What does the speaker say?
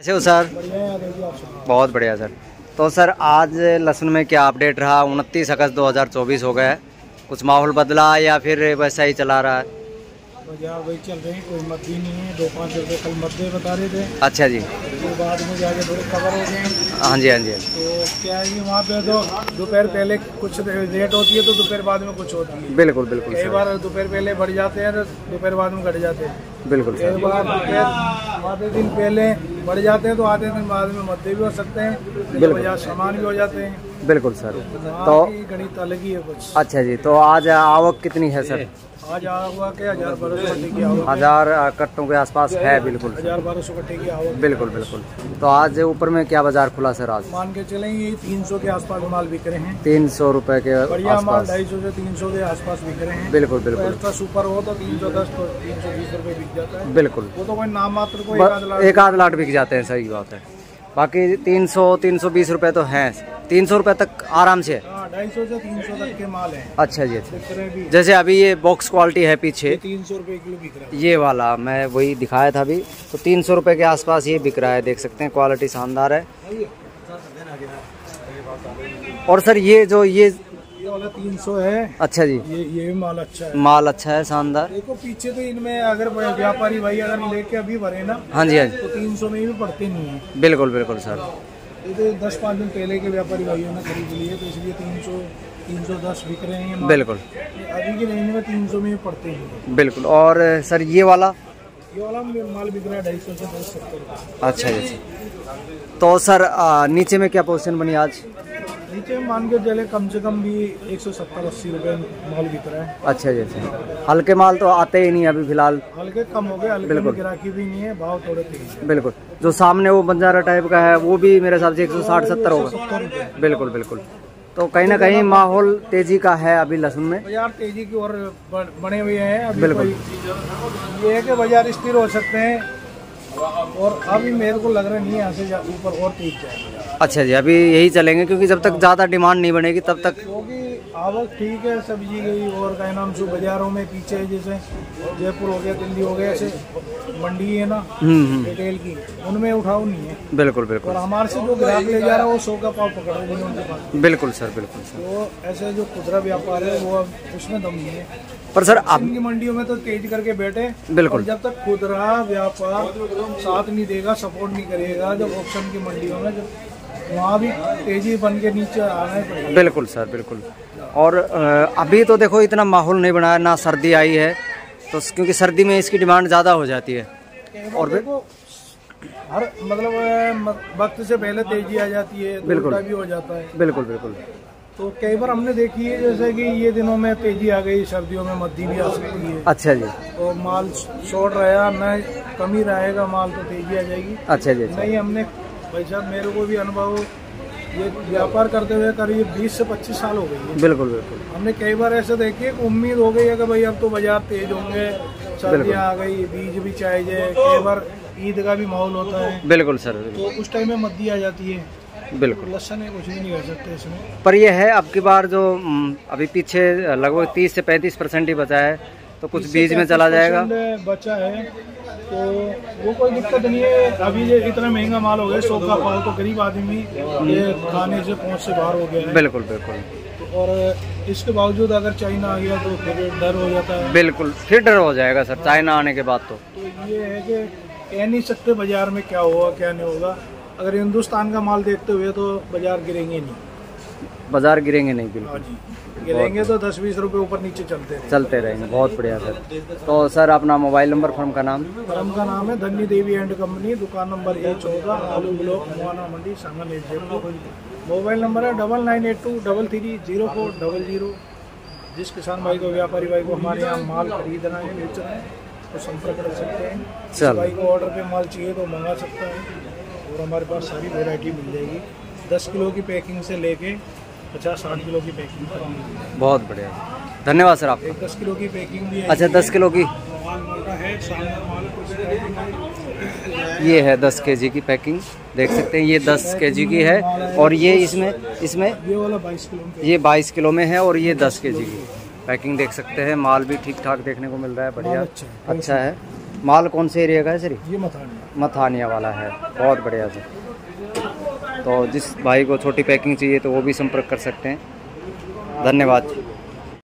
कैसे हो सर? बहुत बढ़िया सर। तो सर, आज लसन में क्या अपडेट रहा? उनतीस अगस्त 2024 हो गया है। कुछ माहौल बदला या फिर वैसा ही चला रहा है? बाज़ार वही चल रही कोई मद्दी नहीं है दो पाँच रुपये कल मद्दे बता रहे थे अच्छा जी फिर बाद में जाके थोड़े कवर हो गए हाँ जी हाँ जी तो क्या है कि वहाँ पे तो दोपहर पहले कुछ रेट होती है तो दोपहर बाद में कुछ होती है बिल्कुल बिल्कुल कई बार दोपहर पहले बढ़ जाते हैं तो दोपहर बाद में घट जाते हैं बिल्कुल कई बार दोपहर आधे दिन पहले बढ़ जाते हैं तो आधे दिन बाद में मद्दे भी हो सकते हैं बिल्कुल। सामान भी हो जाते हैं बिल्कुल सर तो गणित अलग ही है कुछ अच्छा जी तो आज आवक कितनी है सर हज़ार कट्टे की आसपास है बिल्कुल। हज़ार बारह सौ कट्टे की। आवक बिल्कुल बिल्कुल। तो आज ऊपर में क्या बाज़ार खुला सर आज? मान के चलें ये तीन सौ के आसपास माल बिक रहे हैं। तीन सौ रुपए के बढ़िया माल आसपास। ढाई सौ से तीन सौ के आसपास बिक रहे हैं। बिल्कुल बिल्कुल। सुपर हो तो तीन सौ दस तो तीन सौ बीस रुपये बिक जाता है। बिल्कुल। वो तो कोई नाम मात्र को एक आध लाट बिक जाते हैं सही बात है। बाकी तीन सौ तीन सौ बीस रूपए तो है। तीन सौ रूपए तक आराम से। हाँ ढाई सौ से तीन सौ तक के माल हैं। अच्छा जी अच्छा। जैसे अभी ये बॉक्स क्वालिटी है पीछे। तीन सौ रुपये किलो बिक रहा है। ये वाला मैं वही दिखाया था अभी। तो तीन सौ रुपये के आसपास ये बिक रहा है देख सकते हैं क्वालिटी शानदार है। और सर ये जो ये ये वाला तीन सौ है। अच्छा जी। ये ये भी माल अच्छा है। माल अच्छा है शानदार। देखो पीछे तो इनमें अगर व्यापारी भाई अगर लेके अभी भरे ना हाँ जी हाँ जी। तो तीन सौ में भी पड़ते नहीं है। बिल्कुल बिल्कुल सर। ये तो दस पाँच दिन पहले के व्यापारी भाइयों ने खरीद लिए तो इसलिए तीन सौ तीन सौ दस बिक रहे हैं बिल्कुल। अभी की रेंज में तीन सौ में पड़ते हैं। बिल्कुल। और सर ये वाला? ये वाला माल बिक रहा है ढाई सौ से दो सत्तर। अच्छा जी अच्छा। तो सर आ, नीचे में क्या पोजिशन बनी आज? नीचे मान के चले कम से कम भी एक सौ सत्तर अस्सी रुपये माल बिक रहा है। अच्छा जी अच्छा। हल्के माल तो आते ही नहीं अभी फ़िलहाल। हल्के कम हो गए हल्के में बिल्कुल। गिराकी भी नहीं है भाव थोड़े तेज बिल्कुल। जो सामने वो बंजारा टाइप का है वो भी मेरे हिसाब से एक सौ साठ सत्तर होगा। बिल्कुल बिल्कुल। तो कहीं ना कहीं माहौल तेज़ी का है अभी लहसुन में। बाज़ार तेज़ी की ओर बने हुए हैं। बिल्कुल। ये है कि बाज़ार स्थिर हो सकते हैं। और अभी मेरे को लग रहा नहीं है यहाँ से ऊपर और तेज जाएगा अच्छा जी अभी यही चलेंगे क्योंकि जब तक ज़्यादा डिमांड नहीं बनेगी तब तक क्योंकि आवक ठीक है सब्ज़ी गई और क्या नाम से बाजारों में पीछे जैसे जयपुर हो गया दिल्ली हो गया ऐसे मंडी है ना हम्म हम्म। रिटेल की उनमें उठाव नहीं है। बिल्कुल बिल्कुल। और हमारे से जो ग्राहक ले जा रहा है वो सौ का पाव पकड़ रहे हैं उनके पास। बिल्कुल सर बिल्कुल सर। तो ऐसे जो खुदरा व्यापार है वो अब उसमें दम नहीं है। पर सर अब इनकी मंडियों में तो तेज करके बैठे बिल्कुल। जब तक खुदरा व्यापार साथ नहीं देगा सपोर्ट नहीं करेगा जब ऑप्शन की मंडियों में जब वहाँ भी तेज़ी बन के नीचे आना ही बिल्कुल सर बिल्कुल। और अभी तो देखो इतना माहौल नहीं बना है ना सर्दी आई है तो क्योंकि सर्दी में इसकी डिमांड ज़्यादा हो जाती है। और देखो हर मतलब वक्त से पहले तेज़ी आ जाती है तो बिल्कुल। भी हो जाता है। बिल्कुल बिल्कुल। तो कई बार हमने देखी है जैसे कि ये दिनों में तेज़ी आ गई सर्दियों में मद्दी भी आ सकती है। अच्छा जी। और माल शॉर्ट रहा न कमी रहेगा माल तो तेज़ी आ जाएगी। अच्छा जी अच्छा। नहीं हमने भाई साहब मेरे को भी अनुभव ये व्यापार करते हुए करीब 20 से 25 साल हो गई है। बिल्कुल बिल्कुल। हमने कई बार ऐसे देखे कि उम्मीद हो गई है कि भाई अब तो बाज़ार तेज होंगे सर्दियाँ आ गई बीज भी चाहिए कई बार ईद का भी माहौल होता है। बिल्कुल सर। तो उस टाइम में मद्दी आ जाती है। बिल्कुल। लसन है कुछ भी नहीं कर सकते इसमें। पर यह है अब की बार जो अभी पीछे लगभग तीस से पैंतीस परसेंट ही बचा है तो कुछ बीज में चला जाएगा। बचा है। तो वो कोई दिक्कत नहीं है। अभी ये इतना महँगा माल हो गया सौ का पाव तो गरीब आदमी ये खाने से पहुँच से बाहर हो गया है। बिल्कुल बिल्कुल। और इसके बावजूद अगर चाइना आ गया तो फिर डर हो जाता है। बिल्कुल फिर डर हो जाएगा सर चाइना आने के बाद तो। तो ये है कि कह नहीं सकते बाज़ार में क्या होगा क्या नहीं होगा। अगर हिंदुस्तान का माल देखते हुए तो बाज़ार गिरेंगे नहीं। बाज़ार गिरेंगे नहीं बिल्कुल। हाँ गिरेंगे तो दस बीस रुपए ऊपर नीचे चलते रहे चलते रहेंगे बहुत बढ़िया सर। तो सर अपना मोबाइल नंबर फर्म का नाम? फर्म का नाम है धन्य देवी एंड कंपनी दुकान नंबर ए चौदह आलू ब्लॉक मुआना मंडी सांगन एट मोबाइल नंबर है double nine eight two double three zero four double zero. जिस किसान भाई को व्यापारी भाई को हमारे यहाँ माल खरीदना है बेचना है तो संपर्क कर सकते हैं। चलो। भाई को ऑर्डर पे माल चाहिए तो मंगा सकता है और हमारे पास सारी वैरायटी मिल जाएगी। दस किलो की पैकिंग से लेके पचास साठ किलो की पैकिंग बहुत बढ़िया। धन्यवाद सर आपका। दस किलो की पैकिंग भी अच्छा दस किलो की। है है ये है दस के जी की पैकिंग देख सकते हैं ये दस के जी की है और ये इसमें इसमें ये वाला बाईस किलो में ये बाईस किलो में है और ये दस के जी की। पैकिंग देख सकते हैं माल भी ठीक ठाक देखने को मिल रहा है बढ़िया। अच्छा है। अच्छा माल कौन से एरिया का है सर? ये? ये मथान है मथानिया वाला है। बहुत बढ़िया सर। तो जिस भाई को छोटी पैकिंग चाहिए तो वो भी संपर्क कर सकते हैं। धन्यवाद।